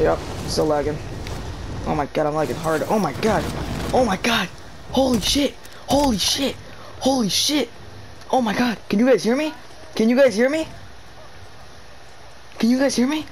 Yep, still lagging. Oh my god, I'm lagging hard. Oh my god. Oh my god. Holy shit. Holy shit. Holy shit. Oh my god. Can you guys hear me? Can you guys hear me? Can you guys hear me?